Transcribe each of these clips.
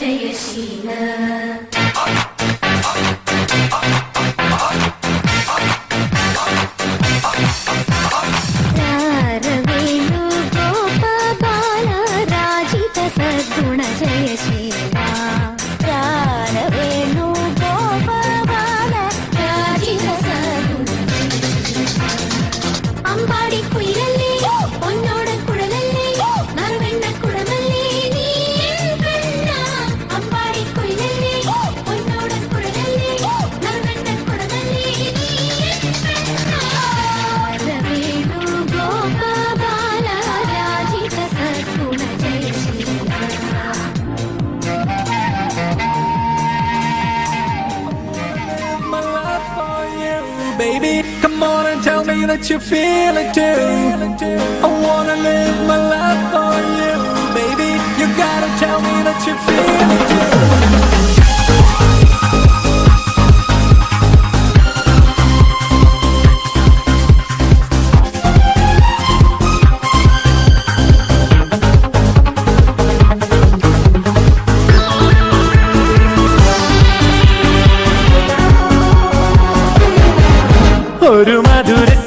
岁月喜乐 baby. Come on and tell me that you feel it too. I wanna live my life for you, baby. You gotta tell me that you feel it ഒരു മധുര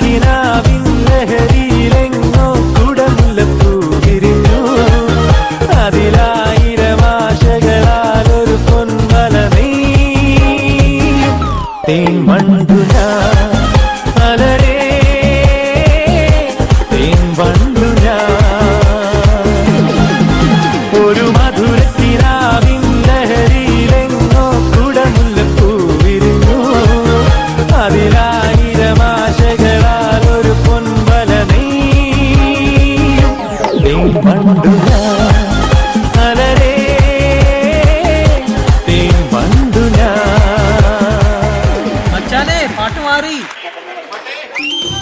you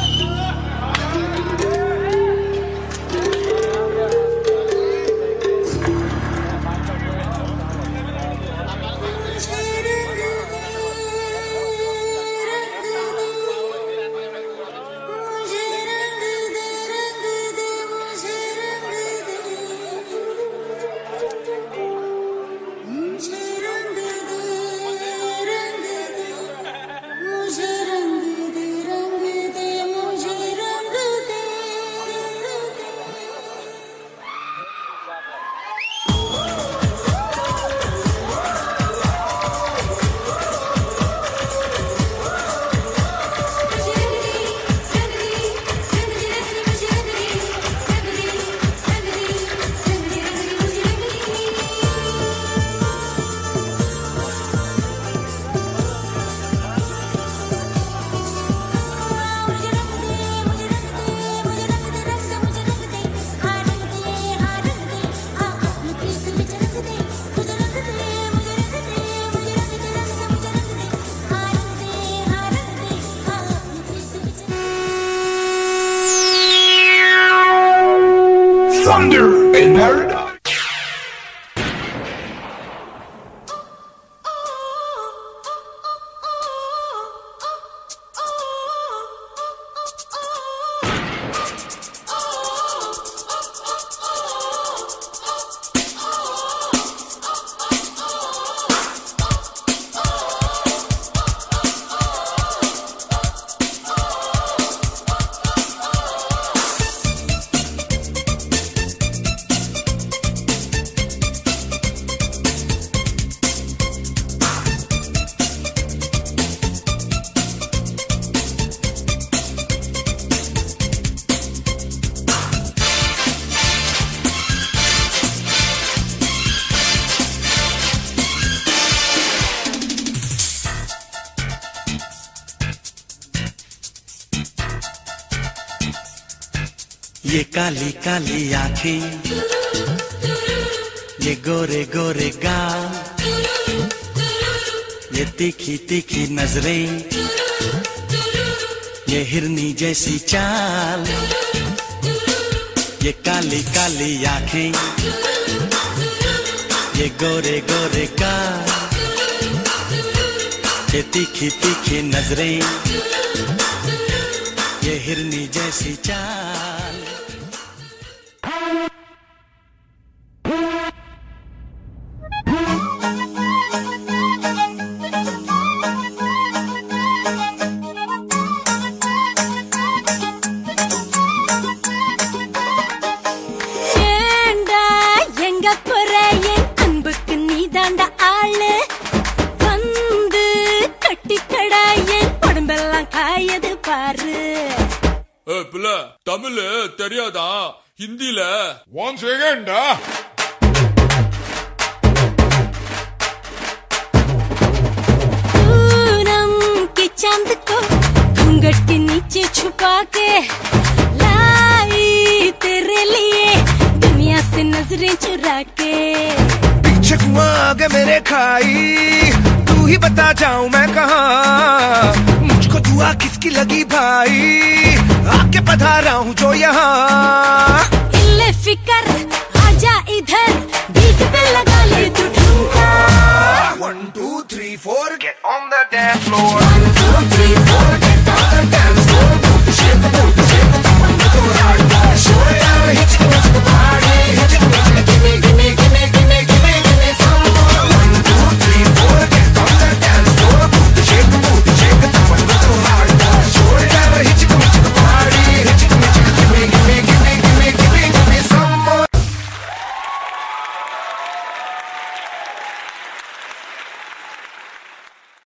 Thunder in paradise. ये काली काली आँखें, ये गोरे गोरे गाल, ये तीखी तीखी नज़रें, ये हिरनी जैसी चाल, ये काली काली आँखें, ये गोरे गोरे गाल, ये तीखी तीखी नज़रें, ये हिरनी जैसी चाल। தெரியாதா ஹிந்தில One second. ah. पूनम के चांद को घूंघट के नीचे छुपा के लाई तेरे लिए दुनिया से नजरें चुरा के पीछे कुआं आगे मेरे खाई तू ही बता जाऊं मैं कहा मुझको दुआ की लगी भाई। आके पधारा हूँ जो यहाँ। फिकर आजा इधर। बीट पे लगा ले तू ठुमका one two three four get on the dance floor